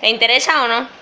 ¿Te interesa o no?